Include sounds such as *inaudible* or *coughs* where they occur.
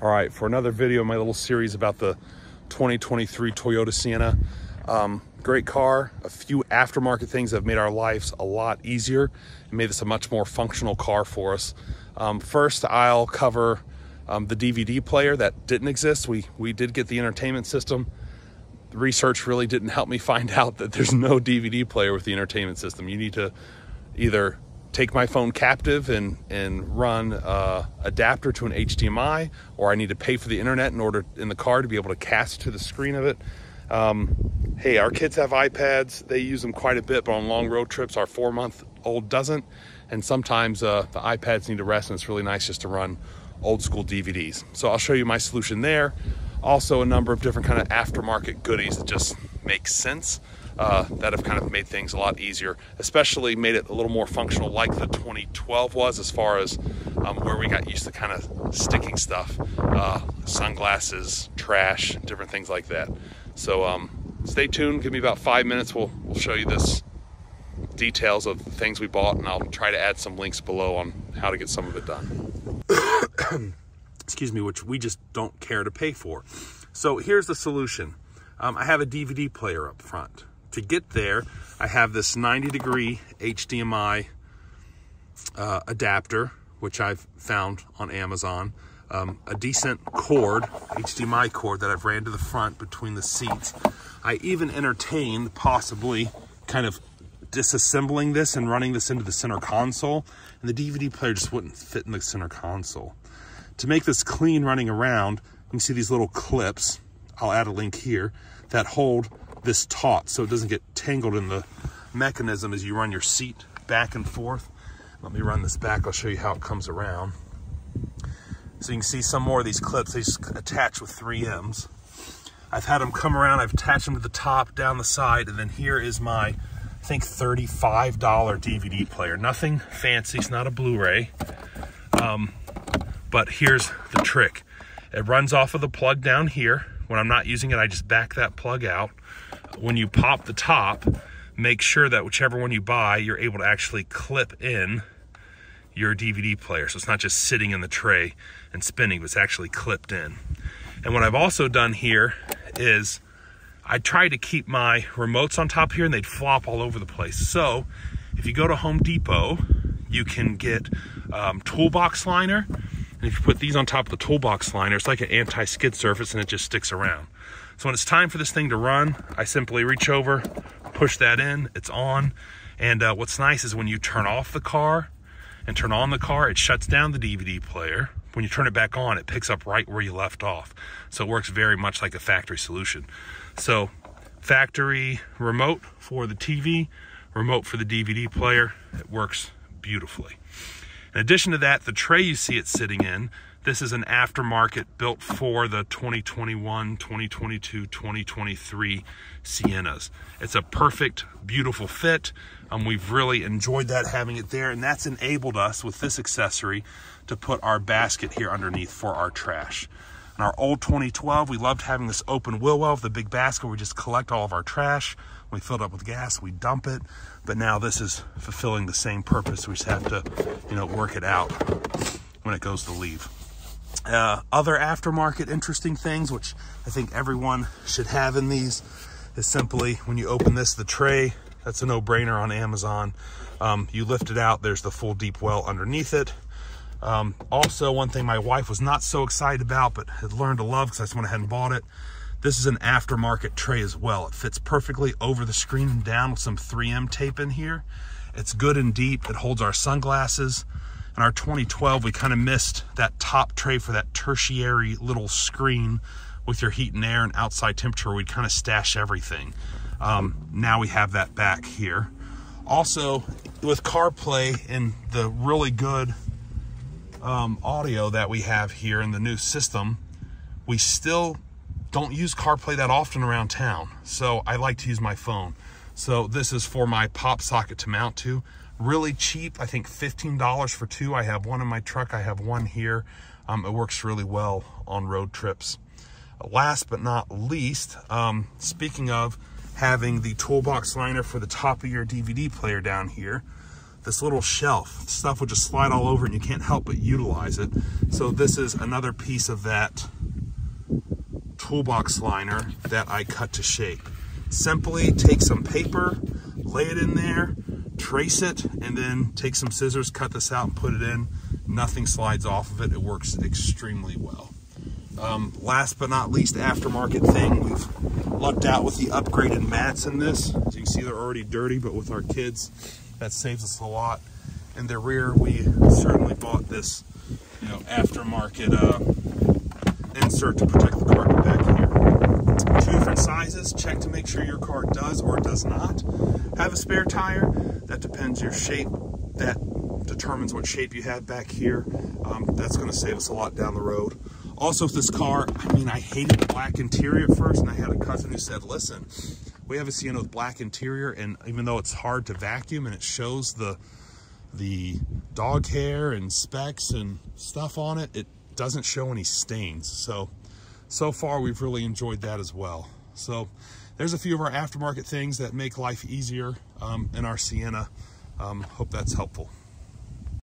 All right, for another video, my little series about the 2023 Toyota Sienna. Um, great car, a few aftermarket things have made our lives a lot easier and made this a much more functional car for us. Um, first, I'll cover um, the DVD player that didn't exist. We, we did get the entertainment system. The research really didn't help me *laughs* find out that there's no DVD player with the entertainment system. You need to either take my phone captive and, and run uh, adapter to an HDMI, or I need to pay for the internet in order in the car to be able to cast to the screen of it. Um, hey, our kids have iPads. They use them quite a bit, but on long road trips, our four month old doesn't. And sometimes uh, the iPads need to rest, and it's really nice just to run old school DVDs. So I'll show you my solution there. Also, a number of different kind of aftermarket goodies that just make sense uh, that have kind of made things a lot easier, especially made it a little more functional like the 2012 was as far as um, where we got used to kind of sticking stuff, uh, sunglasses, trash, different things like that. So um, stay tuned, give me about five minutes, we'll, we'll show you this details of the things we bought and I'll try to add some links below on how to get some of it done. *coughs* Excuse me, which we just don't care to pay for. So here's the solution. Um, I have a DVD player up front to get there, I have this 90 degree HDMI uh, adapter, which I've found on Amazon. Um, a decent cord, HDMI cord that I've ran to the front between the seats. I even entertained possibly kind of disassembling this and running this into the center console, and the DVD player just wouldn't fit in the center console. To make this clean running around, you can see these little clips, I'll add a link here, that hold this taut so it doesn't get tangled in the mechanism as you run your seat back and forth. Let me run this back. I'll show you how it comes around. So you can see some more of these clips. They just attach with 3Ms. I've had them come around. I've attached them to the top, down the side, and then here is my, I think, $35 DVD player. Nothing fancy. It's not a Blu-ray. Um, but here's the trick. It runs off of the plug down here. When I'm not using it, I just back that plug out when you pop the top, make sure that whichever one you buy, you're able to actually clip in your DVD player. So it's not just sitting in the tray and spinning, but it's actually clipped in. And what I've also done here is I try to keep my remotes on top here and they'd flop all over the place. So if you go to Home Depot, you can get um, toolbox liner. And if you put these on top of the toolbox liner, it's like an anti-skid surface and it just sticks around. So when it's time for this thing to run, I simply reach over, push that in, it's on. And uh, what's nice is when you turn off the car and turn on the car, it shuts down the DVD player. When you turn it back on, it picks up right where you left off. So it works very much like a factory solution. So factory remote for the TV, remote for the DVD player, it works beautifully. In addition to that, the tray you see it sitting in this is an aftermarket built for the 2021, 2022, 2023 Siennas. It's a perfect, beautiful fit. Um, we've really enjoyed that having it there, and that's enabled us with this accessory to put our basket here underneath for our trash. In our old 2012, we loved having this open wheel well with the big basket where we just collect all of our trash. We fill it up with gas, we dump it. But now this is fulfilling the same purpose. We just have to, you know, work it out when it goes to leave. Uh, other aftermarket interesting things, which I think everyone should have in these, is simply when you open this, the tray, that's a no-brainer on Amazon. Um, you lift it out, there's the full deep well underneath it. Um, also, one thing my wife was not so excited about, but had learned to love because I just went ahead and bought it. This is an aftermarket tray as well. It fits perfectly over the screen and down with some 3M tape in here. It's good and deep. It holds our sunglasses. In our 2012, we kind of missed that top tray for that tertiary little screen with your heat and air and outside temperature. We'd kind of stash everything. Um, now we have that back here. Also, with CarPlay and the really good um, audio that we have here in the new system, we still don't use CarPlay that often around town. So I like to use my phone. So this is for my pop socket to mount to really cheap. I think $15 for two. I have one in my truck. I have one here. Um, it works really well on road trips. Last but not least, um, speaking of having the toolbox liner for the top of your DVD player down here, this little shelf. Stuff would just slide all over and you can't help but utilize it. So this is another piece of that toolbox liner that I cut to shape. Simply take some paper, lay it in there, trace it, and then take some scissors, cut this out and put it in. Nothing slides off of it. It works extremely well. Um, last but not least, aftermarket thing, we've lucked out with the upgraded mats in this. As you can see, they're already dirty, but with our kids, that saves us a lot. In the rear, we certainly bought this, you know, aftermarket uh, insert to protect the carpet back here. Two different sizes. Check to make sure your car does or does not have a spare tire. That depends your shape. That determines what shape you have back here. Um, that's going to save us a lot down the road. Also, with this car, I mean, I hated the black interior at first, and I had a cousin who said, listen, we have a Sienna with black interior, and even though it's hard to vacuum and it shows the the dog hair and specks and stuff on it, it doesn't show any stains. So, so far we've really enjoyed that as well. So there's a few of our aftermarket things that make life easier um, in our Sienna. Um, hope that's helpful.